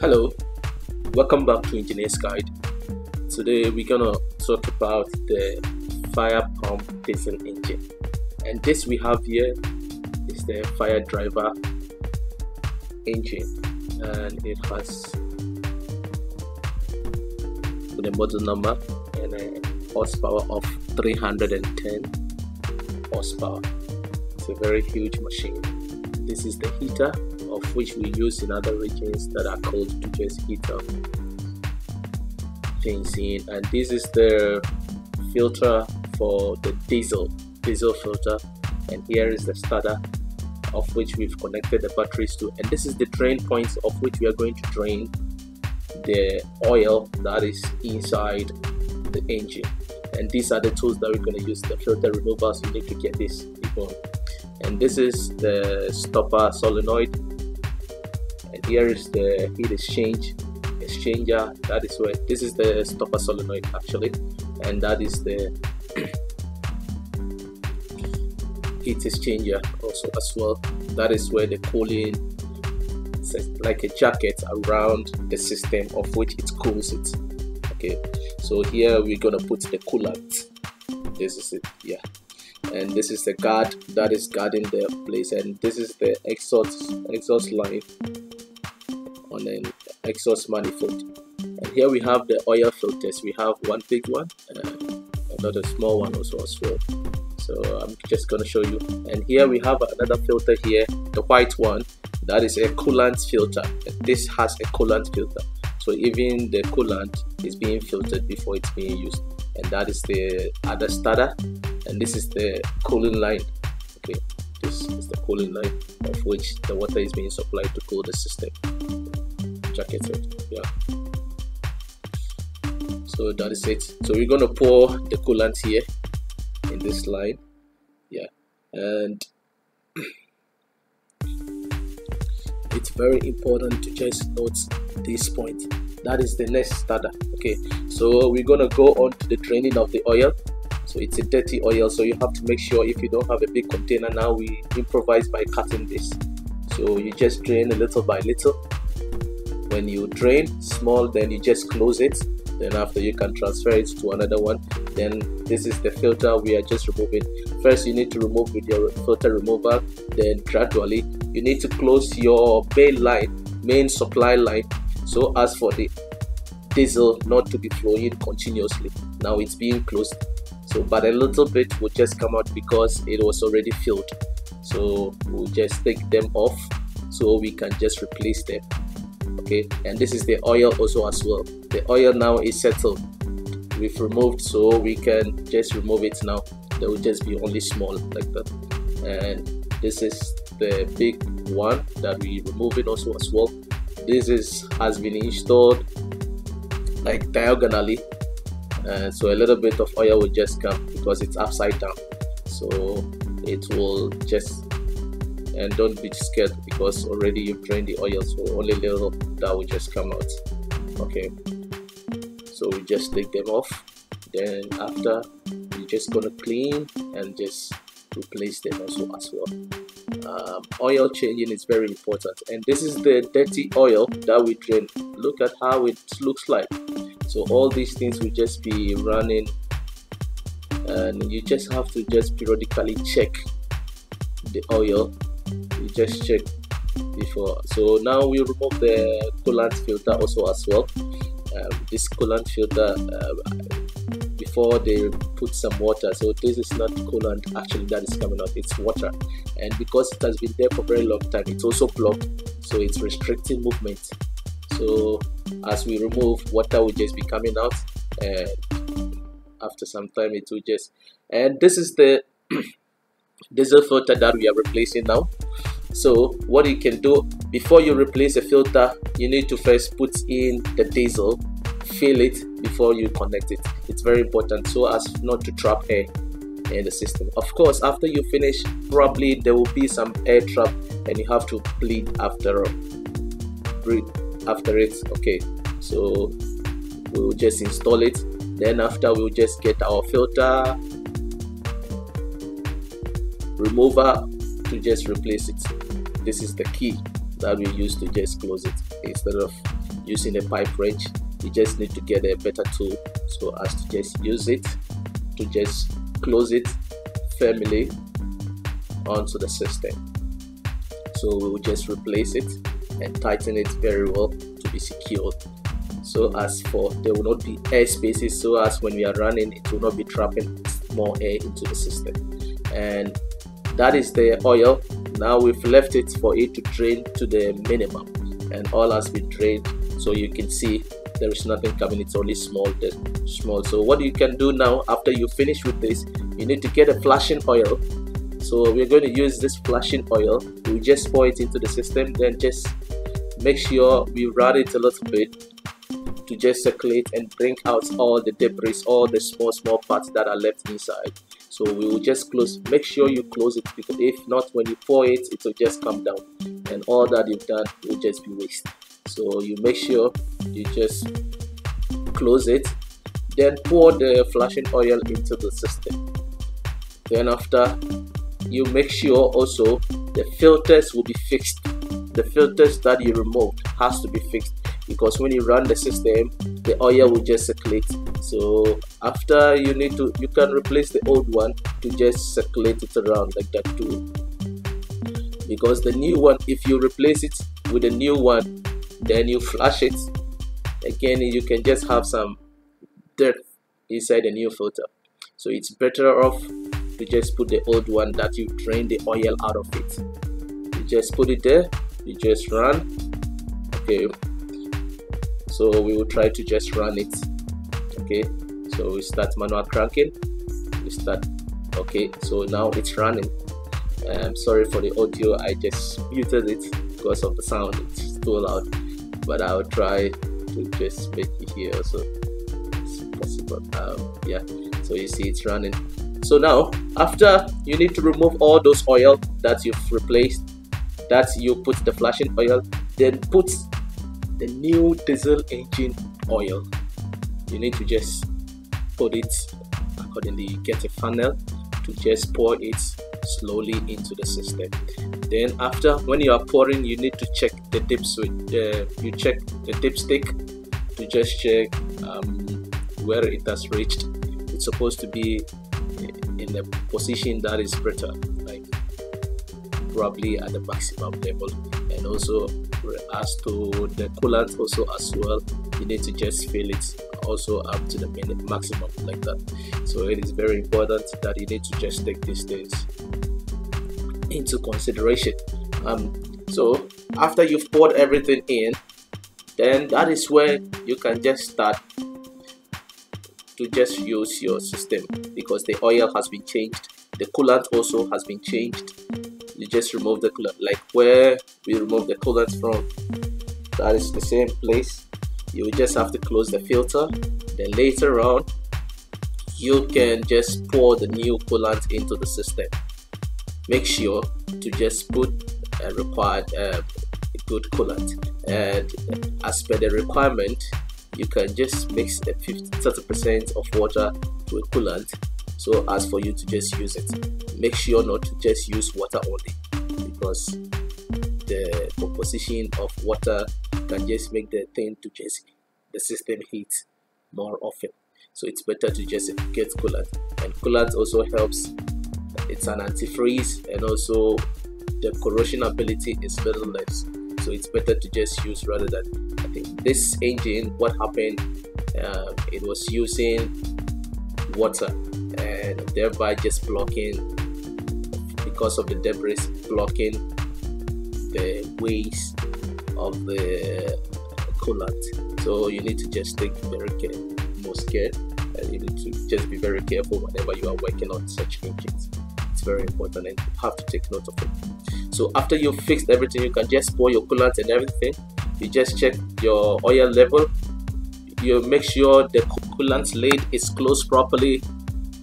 Hello, welcome back to Engineer's Guide. Today we're gonna talk about the fire pump diesel engine, and this we have here is the fire driver engine, and it has the model number and a horsepower of 310 horsepower. It's a very huge machine. This is the heater of which we use in other regions that are called to just heat up and this is the filter for the diesel diesel filter. And here is the starter of which we've connected the batteries to. And this is the drain points of which we are going to drain the oil that is inside the engine. And these are the tools that we're going to use the filter removal so you need to get this and this is the stopper solenoid here is the heat exchange exchanger. That is where this is the stopper solenoid actually. And that is the heat exchanger also as well. That is where the cooling like a jacket around the system of which it cools it. Okay so here we're gonna put the coolant. This is it yeah. And this is the guard that is guarding the place. And this is the exhaust exhaust line on an exhaust manifold. And here we have the oil filters. We have one big one and another small one also as well. So i'm just going to show you. And here we have another filter here the white one. That is a coolant filter. This has a coolant filter. So even the coolant is being filtered before it's being used. And that is the other starter and this is the cooling line. Okay this is the cooling line of which the water is being supplied to cool the system jacketed eh? yeah. So that is it. So we're going to pour the coolant here in this line. Yeah. And it's very important to just note this point. That is the next starter okay? So we're gonna go on to the draining of the oil. So it's a dirty oil so you have to make sure if you don't have a big container now we improvise by cutting this. So you just drain a little by little when you drain small then you just close it. Then after you can transfer it to another one. Then this is the filter we are just removing. First you need to remove with your filter remover then gradually you need to close your main line main supply line so as for the diesel not to be flowing continuously. Now it's being closed. So but a little bit will just come out because it was already filled. So we'll just take them off so we can just replace them okay? And this is the oil also as well. The oil now is settled. We've removed so we can just remove it now. There will just be only small like that. And this is the big one that we remove it also as well. This is has been installed like diagonally. So a little bit of oil will just come because it's upside down. So it will just and don't be scared because already you've drained the oil so only little that will just come out okay? So we just take them off. Then after you're just gonna clean and just replace them also as well. Um, oil changing is very important and this is the dirty oil that we drain. Look at how it looks like. So all these things will just be running and you just have to just periodically check the oil. You just check before. So now we remove the coolant filter also as well. Um, this coolant filter uh, before they put some water. So this is not coolant actually that is coming out. It's water. And because it has been there for very long time it's also blocked. So it's restricting movement. So as we remove water will just be coming out and after some time it will just and this is the diesel filter that we are replacing now so what you can do before you replace a filter you need to first put in the diesel fill it before you connect it. It's very important so as not to trap air in the system. Of course after you finish probably there will be some air trap and you have to bleed after breathe after it okay? So we'll just install it. Then after we'll just get our filter remover to just replace it. This is the key that we use to just close it. Instead of using a pipe wrench you just need to get a better tool. So as to just use it to just close it firmly onto the system. So we will just replace it and tighten it very well to be secured. So as for there will not be air spaces so as when we are running it will not be trapping more air into the system. And that is the oil. Now we've left it for it to drain to the minimum and all has been drained so you can see there is nothing coming. It's only small small. So what you can do now after you finish with this you need to get a flashing oil. So we're going to use this flashing oil. We just pour it into the system then just make sure we rub it a little bit to just circulate and bring out all the debris all the small small parts that are left inside. So we will just close make sure you close it because if not when you pour it it will just come down. And all that you've done will just be waste. So you make sure you just close it then pour the flashing oil into the system. Then after you make sure also the filters will be fixed. The filters that you removed has to be fixed because when you run the system the oil will just circulate. So after you need to you can replace the old one to just circulate it around like that too. Because the new one if you replace it with a new one then you flush it. Again you can just have some dirt inside the new filter. So it's better off to just put the old one that you drain the oil out of it. You just put it there you just run. Okay so we will try to just run it. Okay? So we start manual cranking. We start. Okay so now it's running. I'm sorry for the audio I just muted it because of the sound. It's too loud. But I'll try to just make it here so it's possible. Um, yeah. So you see it's running. So now after you need to remove all those oil that you've replaced that you put the flashing oil then put the new diesel engine oil. You need to just put it accordingly get a funnel to just pour it slowly into the system. Then after when you are pouring you need to check the dip switch uh, you check the dipstick to just check um, where it has reached. It's supposed to be in a position that is better like probably at the maximum level. And also as to the coolant also as well you need to just fill it also up to the minute maximum like that. So it is very important that you need to just take these things into consideration. Um so after you've poured everything in then that is where you can just start to just use your system because the oil has been changed. The coolant also has been changed you just remove the coolant like where we remove the coolant from. That is the same place. You just have to close the filter. Then later on you can just pour the new coolant into the system. Make sure to just put a required uh, good coolant. And as per the requirement you can just mix a 50 30% of water to a coolant so as for you to just use it make sure not to just use water only because the composition of water can just make the thing to just the system heat more often. So it's better to just get coolant. And coolant also helps. It's an antifreeze and also the corrosion ability is little less so it's better to just use rather than I think this engine what happened um, it was using water and thereby just blocking because of the debris blocking the ways of the coolant. So you need to just take very care most care and you need to just be very careful whenever you are working on such engines it's very important and you have to take note of it. So after you've fixed everything you can just pour your coolant and everything. You just check your oil level. You make sure the coolant lid is closed properly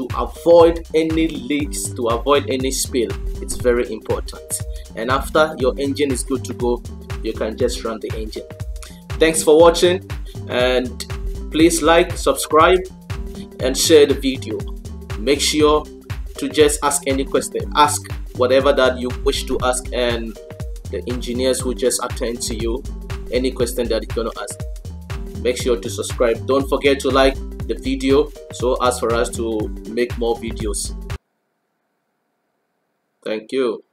to avoid any leaks to avoid any spill it's very important. And after your engine is good to go you can just run the engine. Thanks for watching and please like subscribe and share the video. Make sure to just ask any question. Ask whatever that you wish to ask and the engineers will just attend to you any question that you're gonna ask make sure to subscribe. Don't forget to like the video so as for us to make more videos. Thank you